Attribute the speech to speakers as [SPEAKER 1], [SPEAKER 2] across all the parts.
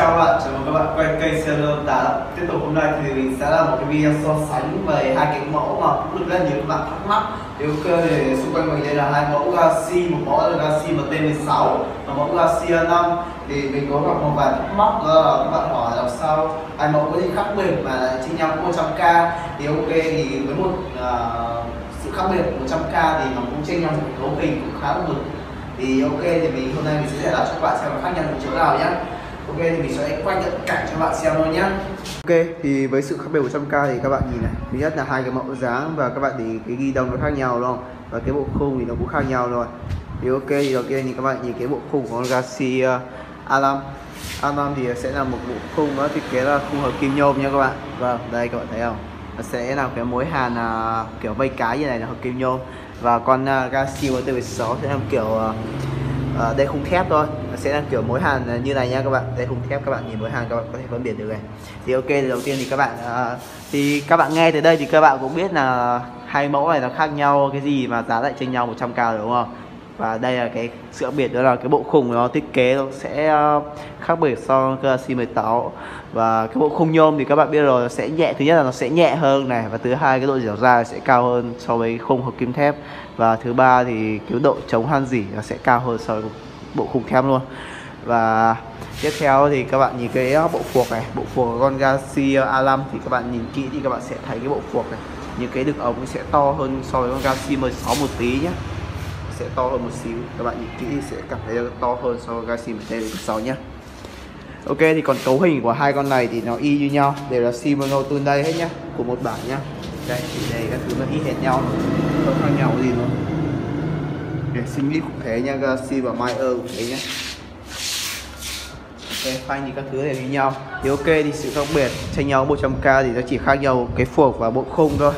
[SPEAKER 1] chào các bạn, chào mừng các bạn quay kênh Seller Tá tiếp tục hôm nay thì mình sẽ làm một cái video so sánh về hai cái mẫu mà cũng được rất nhiều các bạn thắc mắc. Thì ok thì xung quanh mình đây là hai mẫu Galaxy một mẫu là Galaxy MT16 và mẫu Galaxy A5 thì mình có gặp một vài thắc mắc đó là các bạn hỏi làm sao hai mẫu có gì khác biệt mà lại chênh nhau 100k thì ok thì với một uh, sự khác biệt 100k thì nó cũng chênh nhau một cấu hình cũng khá là mực. Thì ok thì mình hôm nay mình sẽ giải đáp cho các bạn xem là khác nhau ở chỗ nào nhé ok, thì mình sẽ quay cận cảnh cho bạn xem thôi nhé ok, thì với sự khác biệt 100k thì các bạn nhìn này, thứ nhất là hai cái mẫu dáng và các bạn thì cái ghi đông nó khác nhau, đúng không? Và cái bộ khung thì nó cũng khác nhau rồi thì ok, thì đầu tiên thì các bạn nhìn cái bộ khung của Galaxy uh, A5 A5 thì sẽ là một bộ khung nó thiết kế là khung hợp kim nhôm nha các bạn. Vâng đây các bạn thấy không? Nó sẽ là cái mối hàn à, kiểu vây cái như này là hợp kim nhôm. Và con à, Galaxy MT16 sẽ là kiểu à, à, đây khung thép thôi. Nó sẽ là kiểu mối hàn ờ, như này nha các bạn. Đây khung thép các bạn nhìn mối hàn các bạn có thể phân biệt được này. Thì ok thì đầu tiên thì các bạn à, thì các bạn nghe tới đây thì các bạn cũng biết là hai mẫu này nó khác nhau cái gì mà giá lại chênh nhau 100 k đúng không? Và đây là cái sự đặc biệt đó là cái bộ khung nó thiết kế nó sẽ ờ, khác biệt so với Galaxy 18 và cái bộ khung nhôm thì các bạn biết rồi, nó sẽ nhẹ, thứ nhất là nó sẽ nhẹ hơn này, và thứ hai cái độ dẻo dai sẽ cao hơn so với khung hợp kim thép. Và thứ ba thì cái độ chống han dỉ nó sẽ cao hơn so với bộ khung thép luôn. Và tiếp theo thì các bạn nhìn cái ờ, bộ phuộc này, bộ phuộc của con Galaxy ờ, A5 thì các bạn nhìn kỹ thì các bạn sẽ thấy cái bộ phuộc này. Những cái đường ống sẽ to hơn so với con Galaxy 16 một tí nhé sẽ to hơn một xíu. Các bạn nhìn kỹ sẽ cảm thấy to hơn so với Galaxy MT16 nhé Ok, thì còn cấu hình của hai con này thì nó y như nhau. Đều là Shimano đây hết nhá, của một bản nhá. Đây, thì đây các thứ nó y hệt nhau. Không khác nhau gì luôn. để sinh lý cũng thế nha Galaxy và Myer cũng thế nhá. Ok, phanh thì các thứ đều như nhau. Thì ok, thì sự khác biệt. Tranh nhau 100k thì nó chỉ khác nhau cái phuộc và bộ khung thôi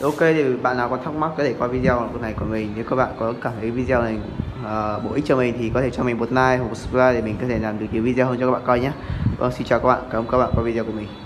[SPEAKER 1] ok thì bạn nào có thắc mắc có thể qua video này của mình. Nếu các bạn có cảm thấy video này uh, bổ ích cho mình thì có thể cho mình một like hoặc một subscribe để mình có thể làm được nhiều video hơn cho các bạn coi nhé. Vâng xin chào các bạn. Cảm ơn các bạn qua video của mình.